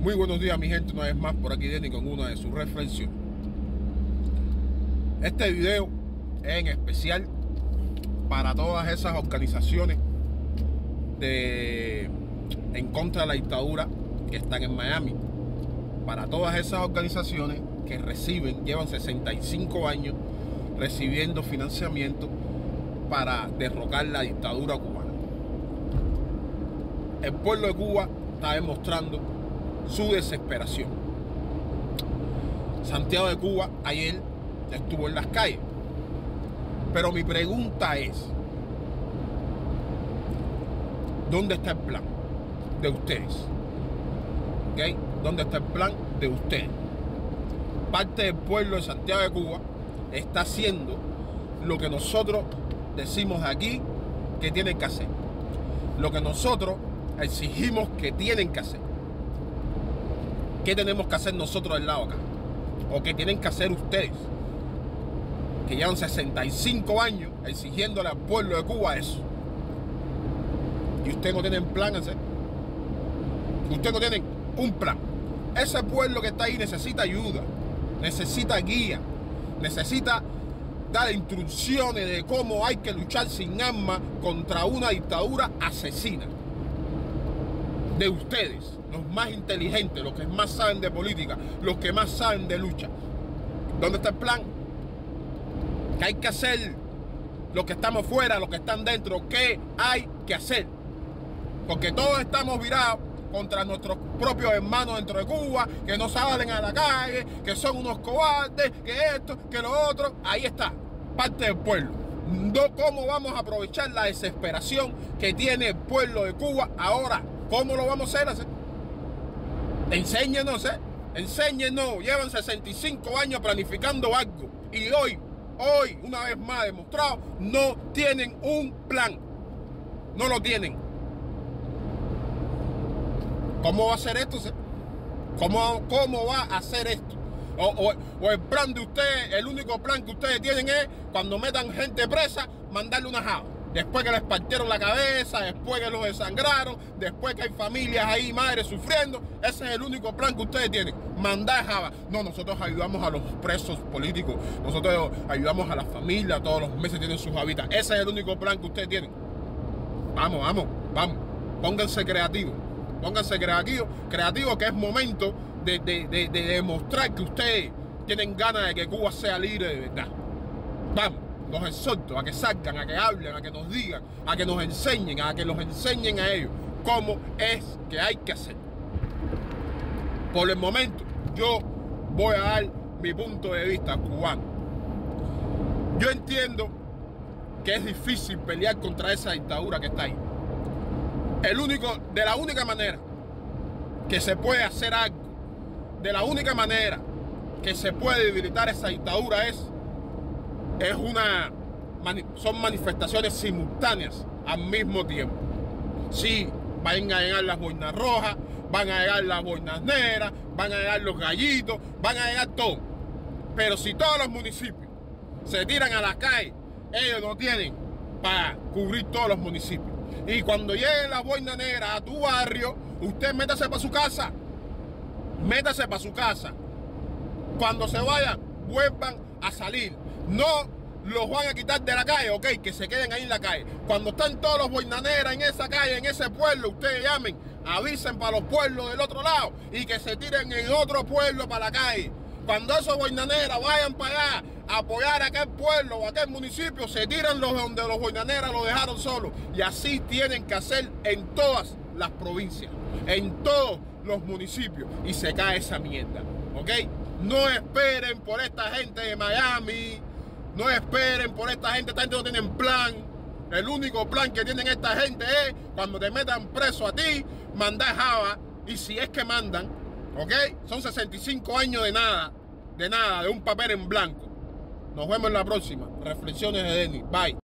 Muy buenos días mi gente, una vez más por aquí Denny con una de sus reflexiones. Este video es en especial para todas esas organizaciones en contra de la dictadura que están en Miami. Para todas esas organizaciones que reciben, llevan 65 años recibiendo financiamiento para derrocar la dictadura cubana. El pueblo de Cuba está demostrando su desesperación. Santiago de Cuba ayer estuvo en las calles. Pero mi pregunta es, ¿dónde está el plan de ustedes? ¿Ok? ¿Dónde está el plan de ustedes? Parte del pueblo de Santiago de Cuba está haciendo lo que nosotros decimos aquí que tienen que hacer. Lo que nosotros exigimos que tienen que hacer. ¿Qué tenemos que hacer nosotros del lado acá? ¿O qué tienen que hacer ustedes? Que llevan 65 años exigiéndole al pueblo de Cuba eso. Y ustedes no tienen plan hacer. Ustedes no tienen un plan. Ese pueblo que está ahí necesita ayuda, necesita guía, necesita dar instrucciones de cómo hay que luchar sin armas contra una dictadura asesina. De ustedes, los más inteligentes, los que más saben de política, los que más saben de lucha. ¿Dónde está el plan? ¿Qué hay que hacer? Los que estamos fuera, los que están dentro, ¿qué hay que hacer? Porque todos estamos virados contra nuestros propios hermanos dentro de Cuba, que no salen a la calle, que son unos cobardes, que esto, que lo otro. Ahí está, parte del pueblo. Cómo vamos a aprovechar la desesperación que tiene el pueblo de Cuba ahora. ¿Cómo lo vamos a hacer? Enséñenos, ¿eh? Enséñenos. Llevan 65 años planificando algo. Y hoy, hoy, una vez más demostrado, no tienen un plan. No lo tienen. ¿Cómo va a hacer esto? ¿Cómo, cómo va a hacer esto? O, o, o, el plan de ustedes, el único plan que ustedes tienen es cuando metan gente presa, mandarle una java. Después que les partieron la cabeza, después que los desangraron, después que hay familias ahí, madres sufriendo, ese es el único plan que ustedes tienen, mandar java. No, nosotros ayudamos a los presos políticos, nosotros ayudamos a las familias, todos los meses tienen sus hábitats. Ese es el único plan que ustedes tienen. Vamos, vamos, vamos, pónganse creativos. Pónganse creativos, creativo que es momento de, de, de, de, demostrar que ustedes tienen ganas de que Cuba sea libre de verdad. Vamos, los exhorto a que salgan, a que hablen, a que nos digan, a que nos enseñen, a que los enseñen a ellos cómo es que hay que hacer. Por el momento, yo voy a dar mi punto de vista cubano. Yo entiendo que es difícil pelear contra esa dictadura que está ahí. El único, de la única manera que se puede hacer algo, de la única manera que se puede debilitar esa dictadura es, es una, son manifestaciones simultáneas al mismo tiempo. Sí, van a llegar las boinas rojas, van a llegar las boinas negras, van a llegar los gallitos, van a llegar todo. Pero si todos los municipios se tiran a la calle, ellos no tienen para cubrir todos los municipios. Y cuando llegue la boina negra a tu barrio, usted métase para su casa. Métase para su casa. Cuando se vayan, vuelvan a salir. No los van a quitar de la calle, ok, que se queden ahí en la calle. Cuando están todos los boinaneras en esa calle, en ese pueblo, ustedes llamen, avisen para los pueblos del otro lado y que se tiren en otro pueblo para la calle. Cuando esos boinaneras vayan para allá a apoyar a aquel pueblo o a aquel municipio, se tiran los donde los boinaneras lo dejaron solo. Y así tienen que hacer en todas las provincias, en todos los municipios. Y se cae esa mierda, ¿ok? No esperen por esta gente de Miami, no esperen por esta gente, esta gente no tienen plan. El único plan que tienen esta gente es cuando te metan preso a ti, mandar Java. Y si es que mandan, ¿ok? Son 65 años de nada, de nada, de un papel en blanco. Nos vemos en la próxima. Reflexiones de Denny. Bye.